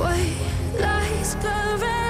White lies blur